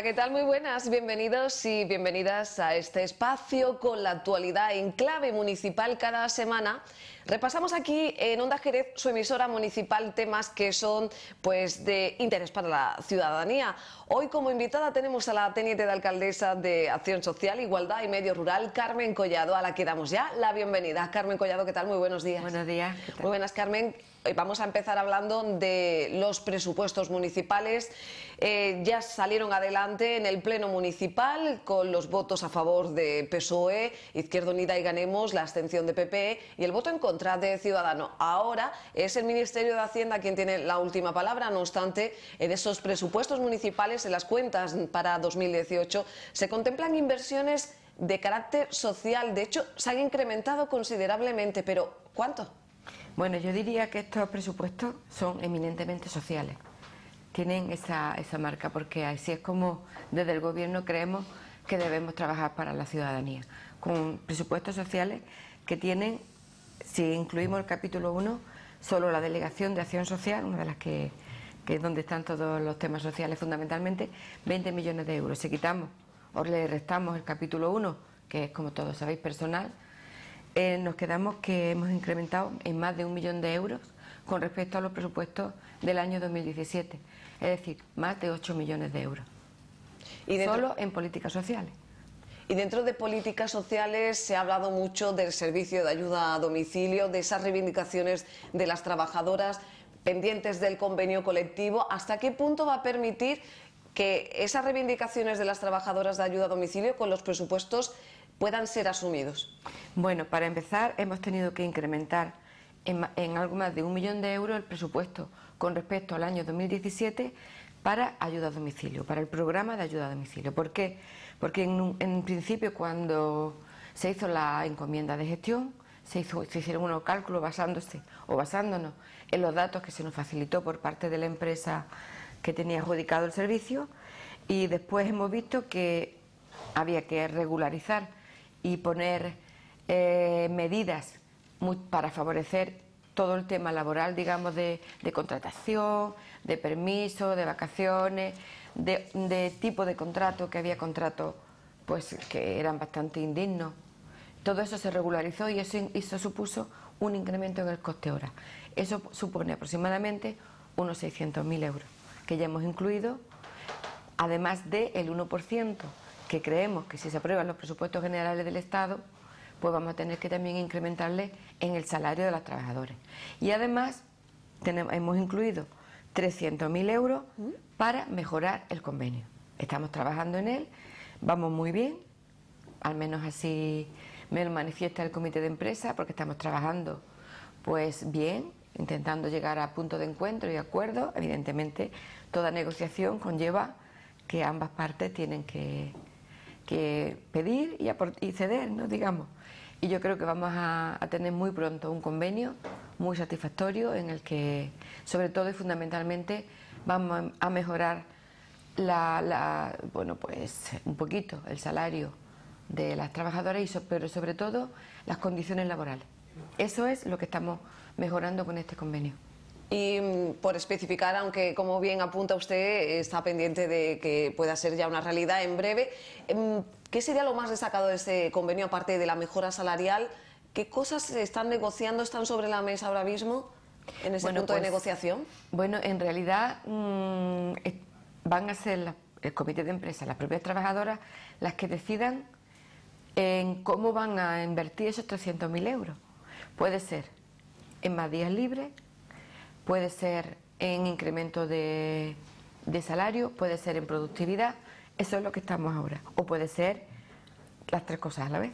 Hola, ¿qué tal? Muy buenas, bienvenidos y bienvenidas a este espacio con la actualidad en clave municipal cada semana. Repasamos aquí en Onda Jerez, su emisora municipal, temas que son pues de interés para la ciudadanía. Hoy como invitada tenemos a la teniente de alcaldesa de Acción Social, Igualdad y Medio Rural, Carmen Collado, a la que damos ya la bienvenida. Carmen Collado, ¿qué tal? Muy buenos días. Buenos días. Muy buenas, Carmen. Hoy vamos a empezar hablando de los presupuestos municipales. Eh, ya salieron adelante en el Pleno Municipal con los votos a favor de PSOE, Izquierda Unida y Ganemos, la abstención de PP y el voto en contra de Ciudadano. Ahora es el Ministerio de Hacienda quien tiene la última palabra. No obstante, en esos presupuestos municipales, en las cuentas para 2018, se contemplan inversiones de carácter social. De hecho, se han incrementado considerablemente, pero ¿cuánto? Bueno, yo diría que estos presupuestos son eminentemente sociales. Tienen esa, esa marca porque así es como desde el gobierno creemos que debemos trabajar para la ciudadanía, con presupuestos sociales que tienen, si incluimos el capítulo 1, solo la delegación de acción social, una de las que, que es donde están todos los temas sociales fundamentalmente, 20 millones de euros. Si quitamos o le restamos el capítulo 1, que es como todos sabéis personal, eh, nos quedamos que hemos incrementado en más de un millón de euros con respecto a los presupuestos del año 2017, es decir, más de 8 millones de euros. ¿Y Solo en políticas sociales. Y dentro de políticas sociales se ha hablado mucho del servicio de ayuda a domicilio, de esas reivindicaciones de las trabajadoras pendientes del convenio colectivo. ¿Hasta qué punto va a permitir que esas reivindicaciones de las trabajadoras de ayuda a domicilio con los presupuestos puedan ser asumidos? Bueno, para empezar hemos tenido que incrementar en, algo más de un millón de euros el presupuesto con respecto al año 2017 para ayuda a domicilio, para el programa de ayuda a domicilio. ¿Por qué? Porque en, principio cuando se hizo la encomienda de gestión, se, hizo, se hicieron unos cálculos basándose o basándonos en los datos que se nos facilitó por parte de la empresa que tenía adjudicado el servicio y después hemos visto que había que regularizar y poner eh, medidas para favorecer todo el tema laboral, digamos, de, contratación, de permiso, de vacaciones, de, tipo de contrato, que había contratos pues que eran bastante indignos. Todo eso se regularizó y eso, supuso un incremento en el coste hora. Eso supone aproximadamente unos 600.000 euros, que ya hemos incluido, además del 1% que creemos que si se aprueban los presupuestos generales del Estado, pues vamos a tener que también incrementarle en el salario de los trabajadores. Y además hemos incluido 300.000 euros para mejorar el convenio. Estamos trabajando en él, vamos muy bien, al menos así me lo manifiesta el comité de empresa, porque estamos trabajando pues bien, intentando llegar a punto de encuentro y acuerdo. Evidentemente, toda negociación conlleva que ambas partes tienen que, que pedir y, ceder, ¿no? digamos. Y yo creo que vamos a, tener muy pronto un convenio muy satisfactorio en el que, sobre todo y fundamentalmente, vamos a mejorar la, bueno, pues un poquito el salario de las trabajadoras, y pero sobre todo las condiciones laborales. Eso es lo que estamos mejorando con este convenio. Y mm, por especificar, aunque como bien apunta usted, está pendiente de que pueda ser ya una realidad en breve, em, ¿qué sería lo más destacado de este convenio, aparte de la mejora salarial? ¿Qué cosas se están negociando, están sobre la mesa ahora mismo en ese punto de pues, negociación? Bueno, en realidad mm, van a ser el comité de empresa, las propias trabajadoras, las que decidan en cómo van a invertir esos 300.000 euros. Puede ser en más días libres, Puede ser en incremento de, salario, puede ser en productividad, eso es lo que estamos ahora. O puede ser las tres cosas a la vez.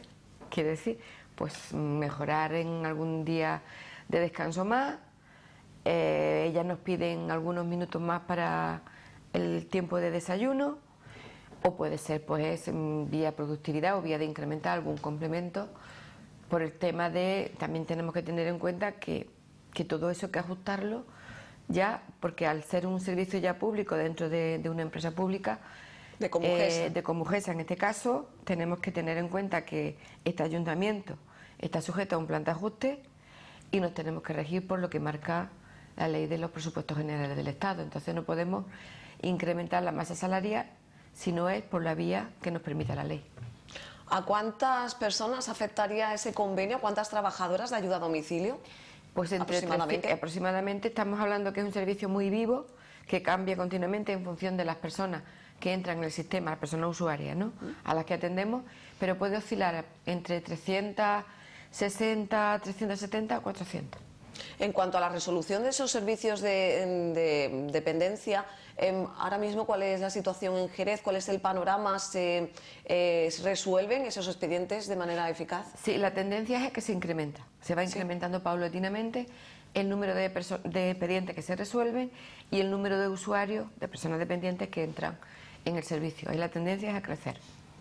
Quiere decir, pues mejorar en algún día de descanso más, eh, ellas nos piden algunos minutos más para el tiempo de desayuno, o puede ser pues vía productividad o vía de incrementar algún complemento por el tema de, también tenemos que tener en cuenta que que todo eso hay que ajustarlo ya, porque al ser un servicio ya público dentro de, una empresa pública, de Comujesa. Eh, de Comujesa en este caso, tenemos que tener en cuenta que este ayuntamiento está sujeto a un plan de ajuste y nos tenemos que regir por lo que marca la ley de los presupuestos generales del Estado. Entonces no podemos incrementar la masa salarial si no es por la vía que nos permita la ley. ¿A cuántas personas afectaría ese convenio? ¿Cuántas trabajadoras de ayuda a domicilio? Pues entre aproximadamente. aproximadamente estamos hablando que es un servicio muy vivo que cambia continuamente en función de las personas que entran en el sistema, las personas usuarias, ¿no? A las que atendemos, pero puede oscilar entre 360, 370 o 400. En cuanto a la resolución de esos servicios de, dependencia, em, ahora mismo, ¿cuál es la situación en Jerez? ¿Cuál es el panorama? ¿Se, eh, resuelven esos expedientes de manera eficaz? Sí, la tendencia es que se incrementa. Se va incrementando paulatinamente el número de, de expedientes que se resuelven y el número de usuarios, de personas dependientes que entran en el servicio. Y la tendencia es a crecer.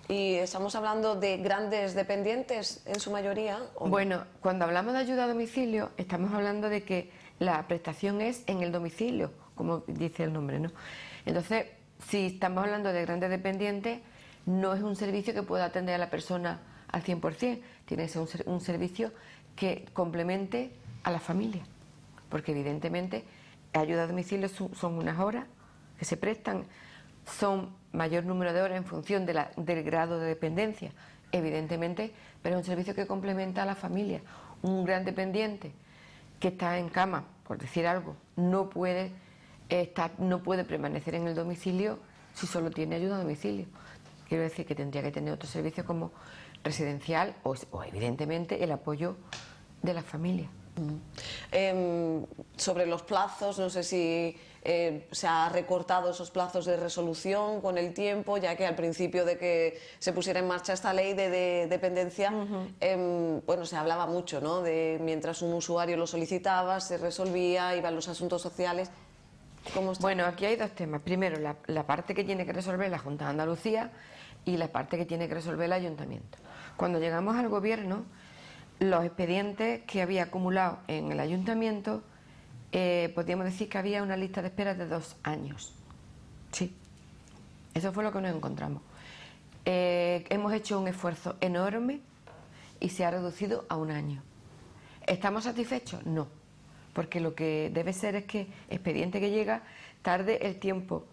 ¿Y estamos hablando de grandes dependientes en su mayoría? Bueno, cuando hablamos de ayuda a domicilio, estamos hablando de que la prestación es en el domicilio, como dice el nombre, ¿no? Entonces, si estamos hablando de grandes dependientes, no es un servicio que pueda atender a la persona al 100%, tiene que ser un, servicio que complemente a la familia, porque evidentemente ayuda a domicilio son unas horas que se prestan son mayor número de horas en función del grado de dependencia, evidentemente, pero es un servicio que complementa a la familia. Un gran dependiente que está en cama, por decir algo, no puede, estar, no puede permanecer en el domicilio si solo tiene ayuda a domicilio. Quiero decir que tendría que tener otro servicio como residencial o, evidentemente el apoyo de la familia. Em, sobre los plazos, no sé si eh, se ha recortado esos plazos de resolución con el tiempo, ya que al principio de que se pusiera en marcha esta ley de, dependencia, em, bueno, se hablaba mucho, ¿no? De mientras un usuario lo solicitaba, se resolvía, iban los asuntos sociales. bueno, aquí hay dos temas. Primero, la, parte que tiene que resolver la Junta de Andalucía y la parte que tiene que resolver el Ayuntamiento. Cuando llegamos al Gobierno, los expedientes que había acumulado en el Ayuntamiento eh, podríamos decir que había una lista de espera de dos años. Sí, eso fue lo que nos encontramos. Eh, hemos hecho un esfuerzo enorme y se ha reducido a un año. ¿Estamos satisfechos? No, porque lo que debe ser es que expediente que llega tarde el tiempo,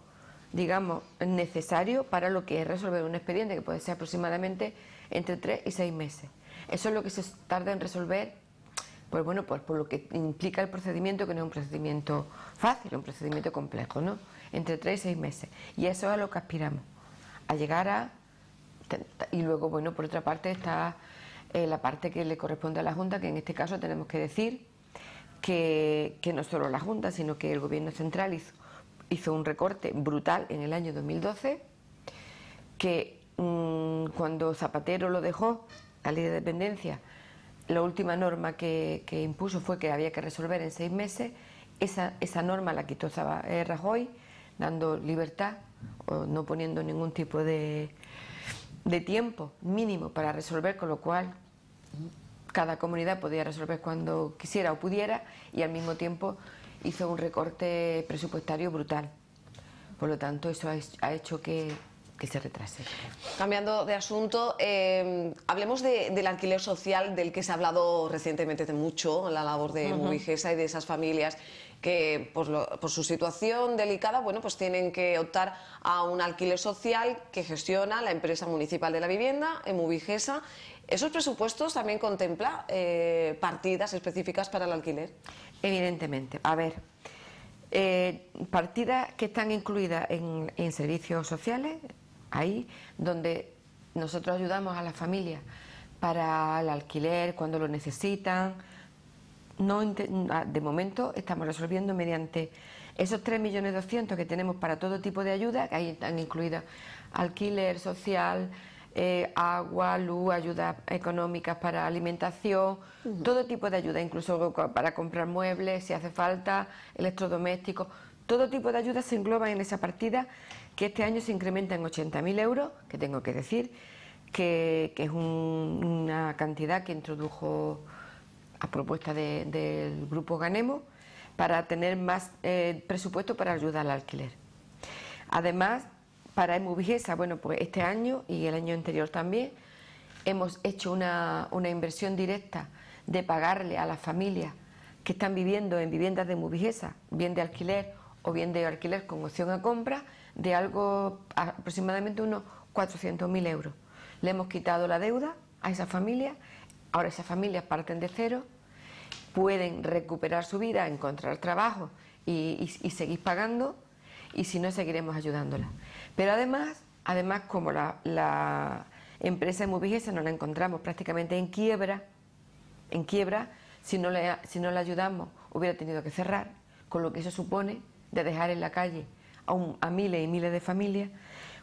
digamos, necesario para lo que es resolver un expediente, que puede ser aproximadamente entre tres y seis meses. Eso es lo que se tarda en resolver pues bueno, pues por lo que implica el procedimiento, que no es un procedimiento fácil, un procedimiento complejo, ¿no? Entre tres y seis meses. Y eso es a lo que aspiramos, a llegar a... Y luego, bueno, por otra parte está eh, la parte que le corresponde a la Junta, que en este caso tenemos que decir que, no solo la Junta, sino que el Gobierno Central hizo, hizo un recorte brutal en el año 2012, que mm, cuando Zapatero lo dejó, la ley de dependencia, la última norma que, impuso fue que había que resolver en seis meses. Esa, esa norma la quitó eh, Rajoy, dando libertad o no poniendo ningún tipo de, de tiempo mínimo para resolver, con lo cual cada comunidad podía resolver cuando quisiera o pudiera y al mismo tiempo hizo un recorte presupuestario brutal. Por lo tanto, eso ha hecho que, que se retrase. Cambiando de asunto, eh, hablemos del alquiler social del que se ha hablado recientemente de mucho, la labor de uh y de esas familias que por, su situación delicada, bueno, pues tienen que optar a un alquiler social que gestiona la empresa municipal de la vivienda, Emubigesa. ¿Esos presupuestos también contempla eh, partidas específicas para el alquiler? Evidentemente. A ver, eh, partidas que están incluidas en, en servicios sociales, ahí donde nosotros ayudamos a las familias para el alquiler cuando lo necesitan. No, ah, de momento estamos resolviendo mediante esos 3.200.000 que tenemos para todo tipo de ayuda, que ahí están incluidas alquiler social, eh, agua, luz, ayudas económicas para alimentación, todo tipo de ayuda, incluso para comprar muebles si hace falta, electrodomésticos, todo tipo de ayudas se engloban en esa partida que este año se incrementa en 80.000 euros, que tengo que decir que, es una cantidad que introdujo a propuesta del grupo Ganemo para tener más eh, presupuesto para ayuda al alquiler. Además, para Emubigesa, bueno, pues este año y el año anterior también, hemos hecho una, inversión directa de pagarle a las familias que están viviendo en viviendas de Emubigesa, bien de alquiler o bien de alquiler con opción a compra, de algo aproximadamente unos 400.000 euros. Le hemos quitado la deuda a esa familia, ahora esas familias parten de cero, pueden recuperar su vida, encontrar trabajo y, seguir pagando y si no seguiremos ayudándolas. Pero además, además como la, empresa Movigesa nos la encontramos prácticamente en quiebra, en quiebra, si no, le, si no la ayudamos hubiera tenido que cerrar, con lo que eso supone de dejar en la calle a, miles y miles de familias,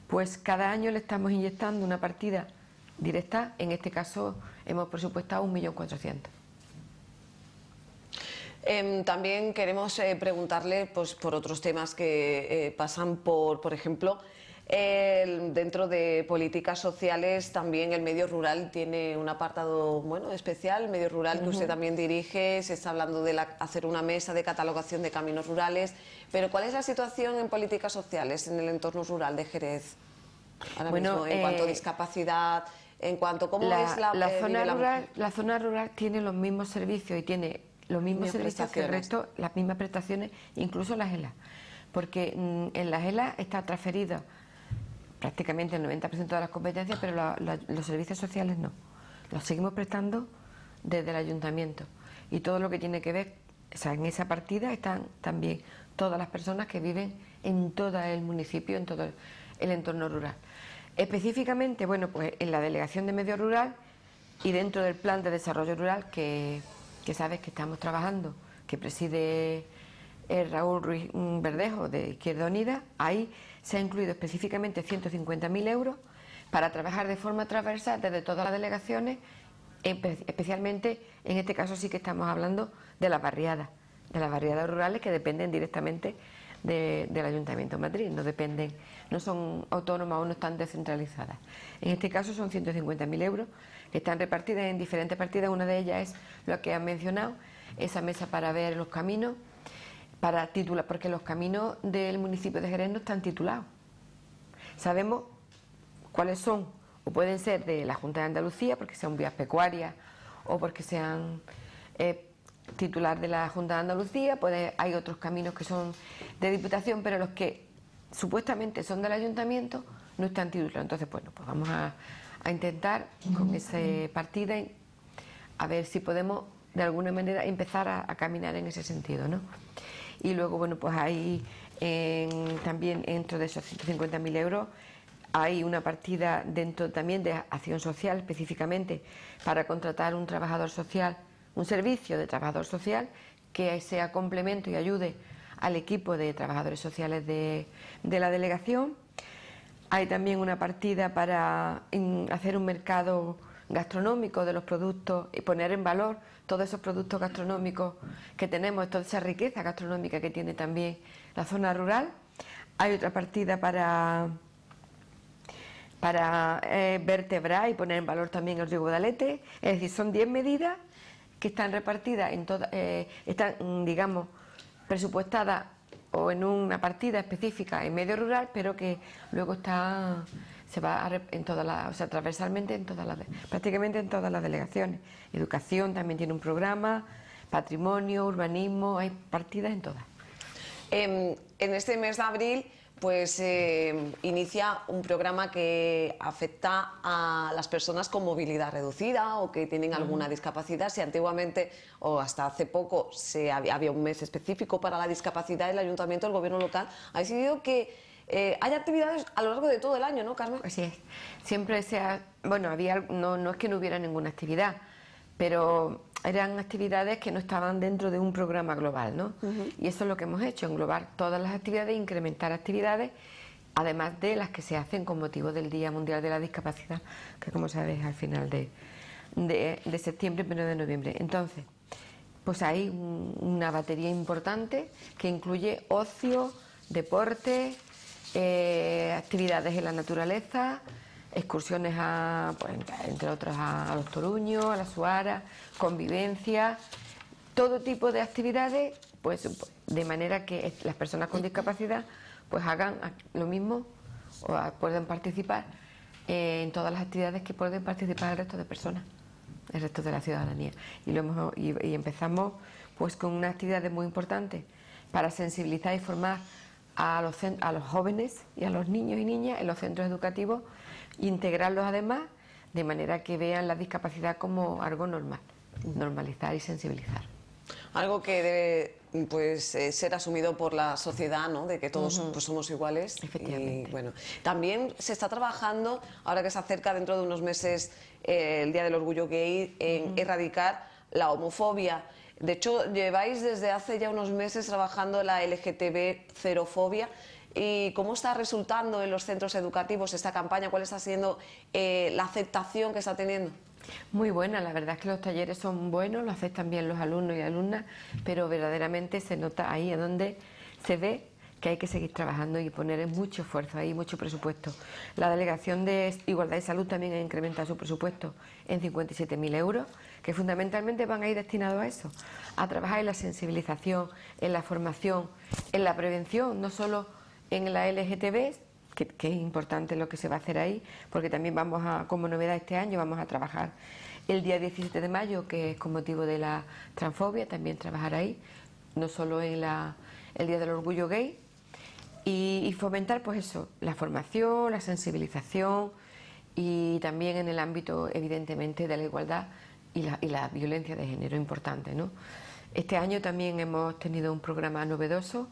pues cada año le estamos inyectando una partida directa, en este caso hemos presupuestado 1.400.000. Eh, también queremos eh, preguntarle pues, por otros temas que eh, pasan por, por ejemplo, dentro de políticas sociales también el medio rural tiene un apartado bueno especial, el medio rural que usted también dirige, se está hablando de hacer una mesa de catalogación de caminos rurales, pero ¿cuál es la situación en políticas sociales en el entorno rural de Jerez? Ahora mismo, en cuanto a discapacidad, en cuanto cómo es la, zona rural, la zona rural tiene los mismos servicios y tiene los mismos servicios que el resto, las mismas prestaciones, incluso las ELA. Porque mm, en las ELA está transferido prácticamente el 90% de las competencias, pero los servicios sociales no. Los seguimos prestando desde el ayuntamiento. Y todo lo que tiene que ver, o sea, en esa partida están también todas las personas que viven en todo el municipio, en todo el entorno rural. Específicamente, bueno, pues en la Delegación de Medio Rural y dentro del Plan de Desarrollo Rural que que sabes que estamos trabajando, que preside el Raúl Ruiz Verdejo de Izquierda Unida, ahí se ha incluido específicamente 150.000 euros para trabajar de forma transversal desde todas las delegaciones, especialmente en este caso sí que estamos hablando de las barriadas, de las barriadas rurales que dependen directamente del Ayuntamiento de Madrid, no dependen, no son autónomas o no están descentralizadas. En este caso son 150.000 euros están repartidas en diferentes partidas. Una de ellas es lo que han mencionado, esa mesa para ver los caminos, para titular, porque los caminos del municipio de Jerez no están titulados. Sabemos cuáles son, o pueden ser de la Junta de Andalucía, porque sean vías pecuarias o porque sean eh, titular de la Junta de Andalucía, pues hay otros caminos que son de Diputación, pero los que supuestamente son del Ayuntamiento no están titulados. Entonces, bueno, pues vamos a, a intentar con esa partida a ver si podemos de alguna manera empezar a, caminar en ese sentido, ¿no? Y luego, bueno, pues hay también dentro de esos 150.000 euros hay una partida dentro también de acción social específicamente para contratar un trabajador social, un servicio de trabajador social que sea complemento y ayude al equipo de trabajadores sociales de la delegación. Hay también una partida para hacer un mercado gastronómico de los productos y poner en valor todos esos productos gastronómicos que tenemos, toda esa riqueza gastronómica que tiene también la zona rural. Hay otra partida para, para eh, vertebrar y poner en valor también el río Guadalete. Es decir, son 10 medidas que están repartidas en todas, eh, están, digamos, presupuestadas o en una partida específica en medio rural, pero que luego está se va en todas las, o sea, transversalmente en todas las, prácticamente en todas las delegaciones. Educación también tiene un programa, patrimonio, urbanismo, hay partidas en todas. en este mes de abril pues eh, inicia un programa que afecta a las personas con movilidad reducida o que tienen alguna discapacidad. Si antiguamente o hasta hace poco se había, un mes específico para la discapacidad, el ayuntamiento, el gobierno local ha decidido que eh, hay actividades a lo largo de todo el año, ¿no, Carmen? Así es. Siempre se ha, bueno, había, no, no es que no hubiera ninguna actividad, pero eran actividades que no estaban dentro de un programa global, ¿no? Y eso es lo que hemos hecho, englobar todas las actividades, incrementar actividades, además de las que se hacen con motivo del Día Mundial de la Discapacidad, que como sabes al final de, de, septiembre, primero de noviembre. Entonces, pues hay una batería importante que incluye ocio, deporte, eh, actividades en la naturaleza, excursiones a, pues, entre otras a, los Toruños, a la Suara, convivencia, todo tipo de actividades, pues de manera que las personas con discapacidad pues hagan lo mismo o pueden participar en todas las actividades que pueden participar el resto de personas, el resto de la ciudadanía. Y, lo hemos, y, empezamos pues con una actividad muy importante para sensibilizar y formar a los, a los jóvenes y a los niños y niñas en los centros educativos, integrarlos además de manera que vean la discapacidad como algo normal, normalizar y sensibilizar. Algo que debe pues, eh, ser asumido por la sociedad, ¿no? de que todos pues, somos iguales. Efectivamente. Y, bueno, también se está trabajando, ahora que se acerca dentro de unos meses eh, el Día del Orgullo Gay, en erradicar la homofobia. De hecho, lleváis desde hace ya unos meses trabajando la LGTB cerofobia. ¿Y cómo está resultando en los centros educativos esta campaña? ¿Cuál está siendo eh, la aceptación que está teniendo? Muy buena, la verdad es que los talleres son buenos, lo aceptan bien los alumnos y alumnas, pero verdaderamente se nota ahí en donde se ve que hay que seguir trabajando y poner mucho esfuerzo ahí, mucho presupuesto. La Delegación de Igualdad y Salud también ha incrementado su presupuesto en 57.000 euros, que fundamentalmente van a ir destinados a eso, a trabajar en la sensibilización, en la formación, en la prevención, no solo en la LGTB, que, es importante lo que se va a hacer ahí, porque también vamos a, como novedad este año, vamos a trabajar el día 17 de mayo, que es con motivo de la transfobia, también trabajar ahí, no solo en la, el Día del Orgullo Gay, y, fomentar pues eso, la formación, la sensibilización y también en el ámbito evidentemente de la igualdad y la, y la violencia de género importante. ¿no? Este año también hemos tenido un programa novedoso,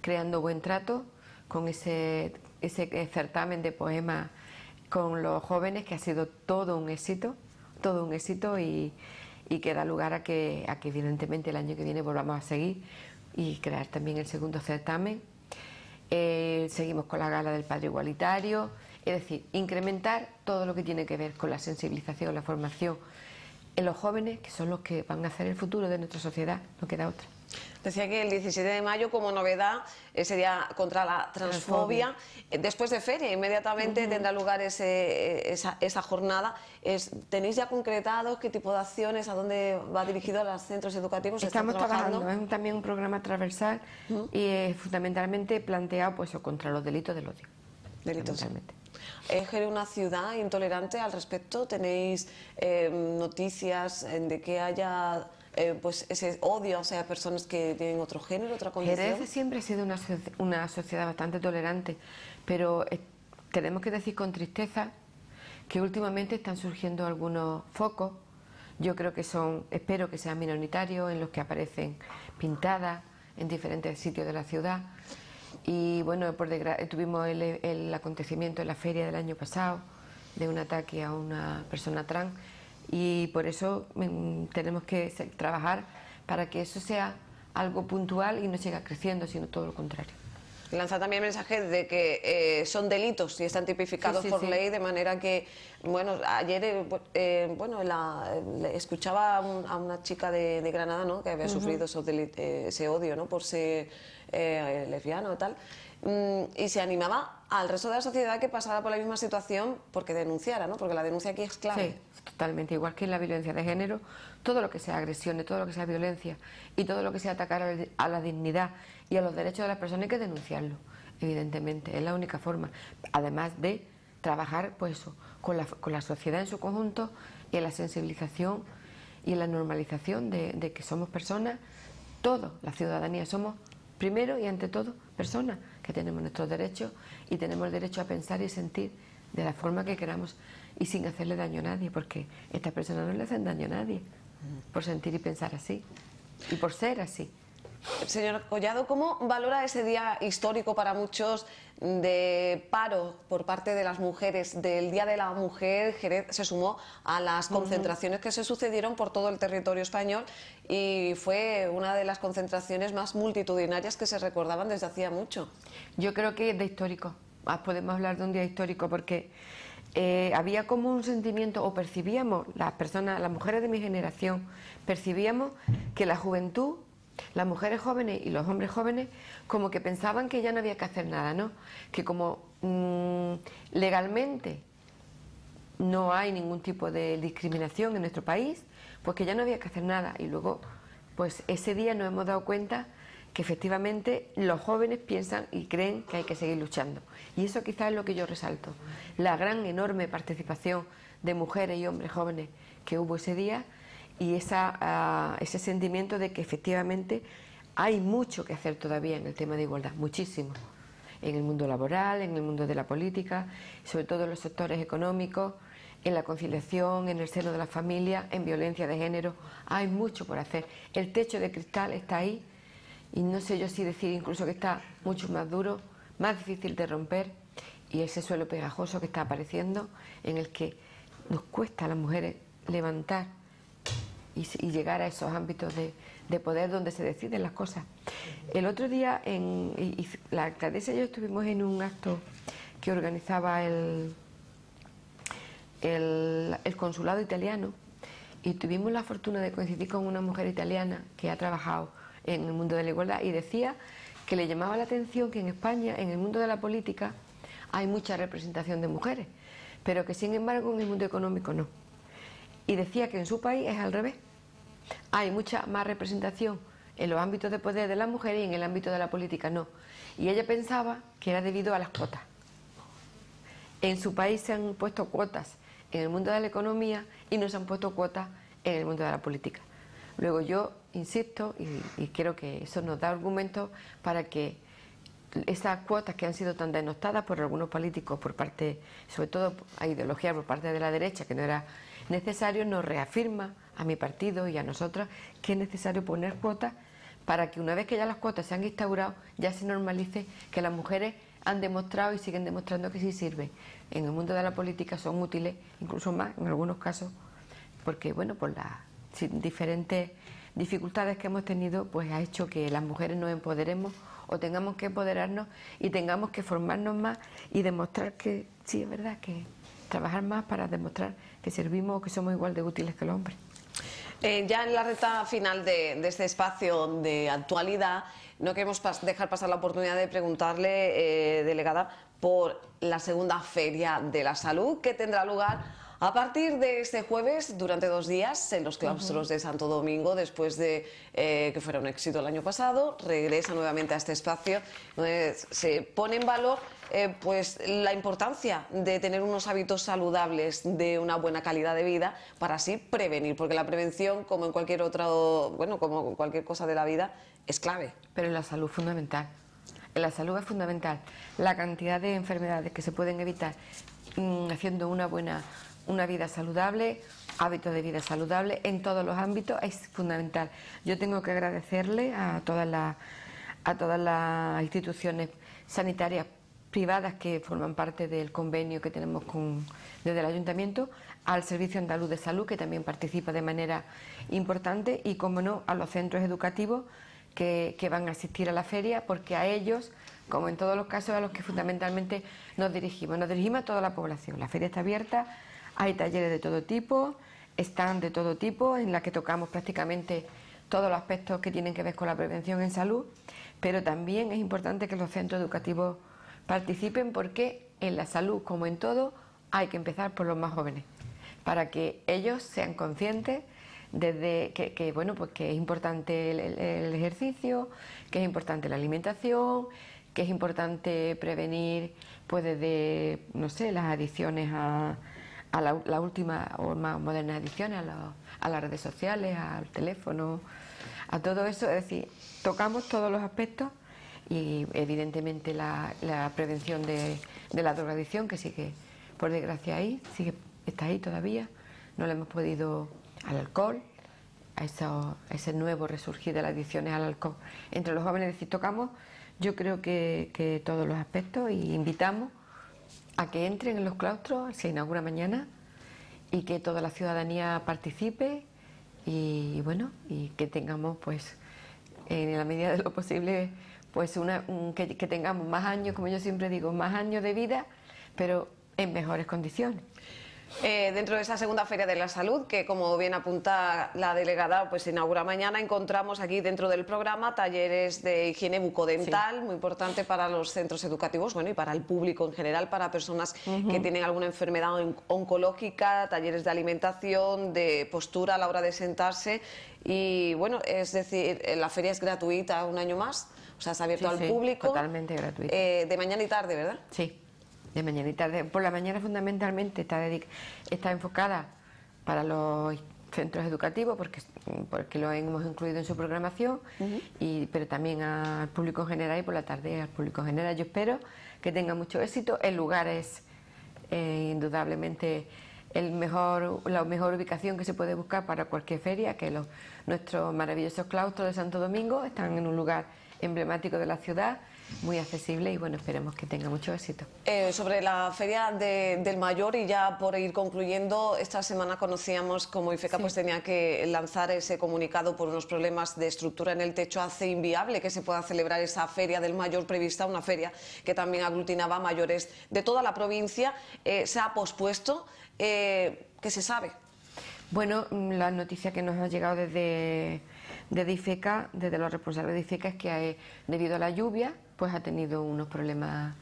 Creando Buen Trato, con ese ese certamen de poemas con los jóvenes que ha sido todo un éxito, todo un éxito y, que da lugar a que, a que evidentemente el año que viene volvamos a seguir y crear también el segundo certamen. Eh, seguimos con la gala del Padre Igualitario, es decir, incrementar todo lo que tiene que ver con la sensibilización, la formación en los jóvenes, que son los que van a hacer el futuro de nuestra sociedad, no queda otra. Decía que el 17 de mayo, como novedad, ese día contra la transfobia. Eh, después de feria, inmediatamente tendrá lugar ese, esa, jornada. Es, ¿Tenéis ya concretado qué tipo de acciones, a dónde va dirigido a los centros educativos? Estamos trabajando, es también un programa transversal y es fundamentalmente planteado pues, contra los delitos del odio. Delitos. ¿Es una ciudad intolerante al respecto? ¿Tenéis eh, noticias de que haya eh, pues ese odio hacia personas que tienen otro género, otra condición. Jerez siempre ha sido una, una sociedad bastante tolerante, pero eh, tenemos que decir con tristeza que últimamente están surgiendo algunos focos, yo creo que son, espero que sean minoritarios, en los que aparecen pintadas en diferentes sitios de la ciudad. Y bueno, por tuvimos el, el acontecimiento en la feria del año pasado de un ataque a una persona trans y por eso mm, tenemos que trabajar para que eso sea algo puntual y no siga creciendo, sino todo lo contrario. Lanza también el mensaje de que eh, son delitos y están tipificados por ley, de manera que, bueno, ayer eh, eh, bueno, escuchaba a, una chica de, Granada ¿no? que había sufrido ese odio ¿no? por ser lesbiano y tal, mm, y se animaba al resto de la sociedad que pasara por la misma situación porque denunciara, ¿no? porque la denuncia aquí es clave totalmente, igual que en la violencia de género, todo lo que sea agresiones, todo lo que sea violencia y todo lo que sea atacar a la dignidad y a los derechos de las personas hay que denunciarlo, evidentemente, es la única forma, además de trabajar pues eso, con la, con la sociedad en su conjunto y en la sensibilización y en la normalización de, de que somos personas, todos, la ciudadanía somos primero y ante todo personas que tenemos nuestros derechos y tenemos el derecho a pensar y sentir de la forma que queramos y sin hacerle daño a nadie, porque estas personas no le hacen daño a nadie por sentir y pensar así y por ser así. Señor Collado, ¿cómo valora ese día histórico para muchos de paro por parte de las mujeres? Del Día de la Mujer, Jerez se sumó a las concentraciones que se sucedieron por todo el territorio español y fue una de las concentraciones más multitudinarias que se recordaban desde hacía mucho. Yo creo que es de histórico. Ah, podemos hablar de un día histórico porque eh, había como un sentimiento, o percibíamos, las personas, las mujeres de mi generación, percibíamos que la juventud, las mujeres jóvenes y los hombres jóvenes, como que pensaban que ya no había que hacer nada, ¿no? Que como mm, legalmente no hay ningún tipo de discriminación en nuestro país, pues que ya no había que hacer nada. Y luego, pues ese día nos hemos dado cuenta que efectivamente los jóvenes piensan y creen que hay que seguir luchando. Y eso quizás es lo que yo resalto, la gran, enorme participación de mujeres y hombres jóvenes que hubo ese día y esa, ah, ese sentimiento de que efectivamente hay mucho que hacer todavía en el tema de igualdad, muchísimo. en el mundo laboral, en el mundo de la política, sobre todo en los sectores económicos, en la conciliación, en el seno de la familia, en violencia de género. Hay mucho por hacer. El techo de cristal está ahí y no sé yo si decir incluso que está mucho más duro, más difícil de romper y ese suelo pegajoso que está apareciendo en el que nos cuesta a las mujeres levantar y, llegar a esos ámbitos de, poder donde se deciden las cosas. El otro día, en, la alcaldesa y yo estuvimos en un acto que organizaba el, el, el, consulado italiano y tuvimos la fortuna de coincidir con una mujer italiana que ha trabajado en el mundo de la igualdad y decía que le llamaba la atención que en España, en el mundo de la política, hay mucha representación de mujeres, pero que sin embargo en el mundo económico no. Y decía que en su país es al revés. Hay mucha más representación en los ámbitos de poder de las mujeres y en el ámbito de la política no. Y ella pensaba que era debido a las cuotas. En su país se han puesto cuotas en el mundo de la economía y no se han puesto cuotas en el mundo de la política. Luego yo insisto y, quiero que eso nos da argumentos para que esas cuotas que han sido tan denostadas por algunos políticos, por parte, sobre todo a ideología por parte de la derecha, que no era necesario, nos reafirma a mi partido y a nosotras que es necesario poner cuotas para que una vez que ya las cuotas se han instaurado, ya se normalice que las mujeres han demostrado y siguen demostrando que sí sirven. En el mundo de la política son útiles, incluso más en algunos casos, porque bueno, por las diferentes dificultades que hemos tenido, pues ha hecho que las mujeres nos empoderemos o tengamos que empoderarnos y tengamos que formarnos más y demostrar que sí es verdad que trabajar más para demostrar que servimos o que somos igual de útiles que los hombres. Eh, ya en la recta final de, este espacio de actualidad, no queremos dejar pasar la oportunidad de preguntarle, eh, delegada, por la segunda feria de la salud que tendrá lugar a partir de este jueves, durante dos días, en los claustros de Santo Domingo, después de eh, que fuera un éxito el año pasado, regresa nuevamente a este espacio donde se pone en valor eh, pues la importancia de tener unos hábitos saludables, de una buena calidad de vida, para así prevenir, porque la prevención, como en cualquier otro, bueno, como cualquier cosa de la vida, es clave. Pero en la salud fundamental. En la salud es fundamental. La cantidad de enfermedades que se pueden evitar mm, haciendo una buena una vida saludable, hábitos de vida saludable en todos los ámbitos es fundamental. Yo tengo que agradecerle a todas las, a todas las instituciones sanitarias privadas que forman parte del convenio que tenemos con, desde el ayuntamiento, al Servicio Andaluz de Salud, que también participa de manera importante, y, como no, a los centros educativos que, que van a asistir a la feria, porque a ellos, como en todos los casos, a los que fundamentalmente nos dirigimos. Nos dirigimos a toda la población. La feria está abierta hay talleres de todo tipo, están de todo tipo, en la que tocamos prácticamente todos los aspectos que tienen que ver con la prevención en salud, pero también es importante que los centros educativos participen porque en la salud, como en todo, hay que empezar por los más jóvenes, para que ellos sean conscientes desde que, bueno pues que es importante el, ejercicio, que es importante la alimentación, que es importante prevenir pues desde no sé las adicciones a, a la, última o más modernas ediciones, a, las redes sociales, al teléfono, a todo eso. Es decir, tocamos todos los aspectos y evidentemente la, prevención de, la drogadicción, que sigue, por desgracia, ahí, sigue, está ahí todavía. No le hemos podido al alcohol, a, eso, ese nuevo resurgir de las adicciones al alcohol entre los jóvenes. Es decir, tocamos yo creo que, que todos los aspectos y invitamos a que entren en los claustros, se inaugura mañana, y que toda la ciudadanía participe y bueno, y que tengamos pues en la medida de lo posible pues una, que tengamos más años, como yo siempre digo, más años de vida, pero en mejores condiciones. Eh, dentro de esa segunda Feria de la Salud, que como bien apunta la delegada, pues se inaugura mañana, encontramos aquí dentro del programa talleres de higiene bucodental, muy importante para los centros educativos, bueno, y para el público en general, para personas que tienen alguna enfermedad oncológica, talleres de alimentación, de postura a la hora de sentarse. Y bueno, es decir, eh, la feria es gratuita un año más, o sea, se ha abierto al público. Totalmente gratuita. Eh, de mañana y tarde, ¿verdad? Sí de mañana y tarde. Por la mañana fundamentalmente está, está enfocada para los centros educativos, porque, porque lo hemos incluido en su programación, y, pero también al público en general y por la tarde al público en general. Yo espero que tenga mucho éxito. El lugar es eh, indudablemente el mejor, la mejor ubicación que se puede buscar para cualquier feria, que los, nuestros maravillosos claustros de Santo Domingo están en un lugar emblemático de la ciudad muy accesible y bueno, esperemos que tenga mucho éxito. Eh, sobre la Feria del Mayor y ya por ir concluyendo, esta semana conocíamos como IFECA pues tenía que lanzar ese comunicado por unos problemas de estructura en el techo, hace inviable que se pueda celebrar esa Feria del Mayor prevista, una feria que también aglutinaba mayores de toda la provincia, eh, se ha pospuesto, eh, ¿qué se sabe? Bueno, la noticia que nos ha llegado desde, desde IFECA, desde los responsables de IFECA, es que debido a la lluvia, pues ha tenido unos problemas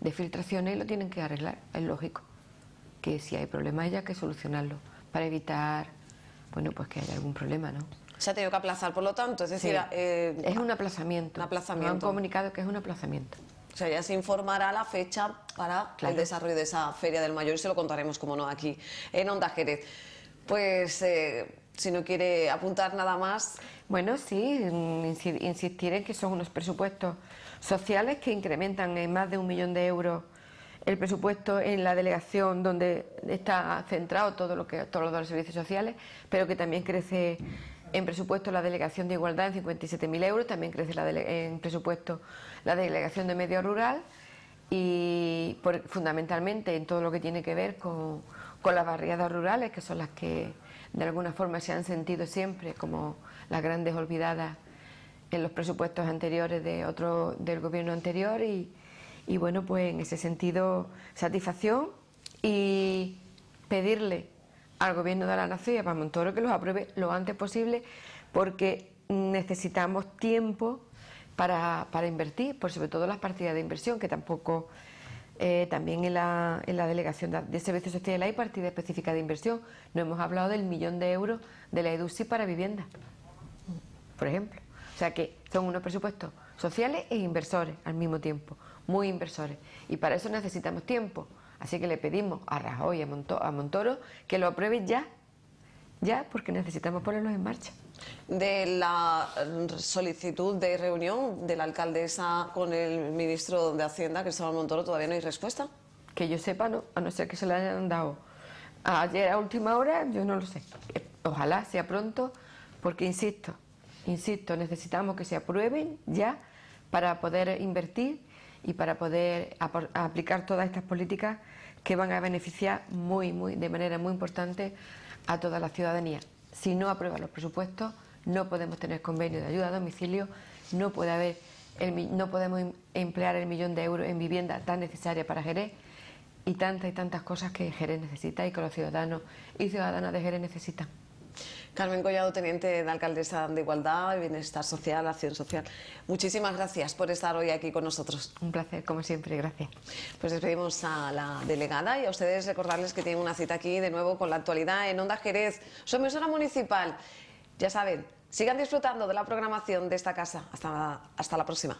de filtraciones y lo tienen que arreglar, es lógico. Que si hay problemas hay que solucionarlo para evitar, bueno, pues que haya algún problema, ¿no? Se ha tenido que aplazar, por lo tanto, es decir... Eh, es un aplazamiento. Un aplazamiento. han comunicado que es un aplazamiento. O sea, ya se informará la fecha para el desarrollo de esa Feria del Mayor y se lo contaremos, como no, aquí en Onda Jerez. Pues eh, si no quiere apuntar nada más. Bueno, sí, insistir en que son unos presupuestos sociales que incrementan en más de un millón de euros el presupuesto en la delegación donde está centrado todo lo que todos los servicios sociales, pero que también crece en presupuesto la delegación de igualdad en 57.000 euros, también crece la en presupuesto la delegación de medio rural y fundamentalmente en todo lo que tiene que ver con las barriadas rurales, que son las que de alguna forma se han sentido siempre como las grandes olvidadas en los presupuestos anteriores de otro, del gobierno anterior y, y bueno, pues en ese sentido satisfacción y pedirle al gobierno de la nación y a Montoro que los apruebe lo antes posible porque necesitamos tiempo para, para invertir, por sobre todo las partidas de inversión que tampoco eh, también en la, en la Delegación de Servicios Sociales hay partida específica de inversión. No hemos hablado del millón de euros de la EDUSI para vivienda, por ejemplo. O sea que son unos presupuestos sociales e inversores al mismo tiempo, muy inversores. Y para eso necesitamos tiempo. Así que le pedimos a Rajoy y a, a Montoro que lo aprueben ya, ya, porque necesitamos ponerlos en marcha de la solicitud de reunión de la alcaldesa con el ministro de Hacienda, Cristóbal Montoro, todavía no hay respuesta. Que yo sepa, no, a no ser que se le hayan dado ayer a última hora, yo no lo sé. Ojalá sea pronto, porque insisto, insisto, necesitamos que se aprueben ya para poder invertir y para poder aplicar todas estas políticas que van a beneficiar muy, muy, de manera muy importante a toda la ciudadanía si no aprueba los presupuestos, no podemos tener convenio de ayuda a domicilio, no, puede haber no podemos em, emplear el millón de euros en vivienda tan necesaria para Jerez y tantas y tantas cosas que Jerez necesita y que los ciudadanos y ciudadanas de Jerez necesitan. Carmen Collado, teniente de alcaldesa de Igualdad, Bienestar Social, Acción Social. Muchísimas gracias por estar hoy aquí con nosotros. Un placer, como siempre, gracias. Pues despedimos a la delegada y a ustedes recordarles que tienen una cita aquí de nuevo con la actualidad en Onda Jerez, su emisora municipal. Ya saben, sigan disfrutando de la programación de esta casa. Hasta, hasta la próxima.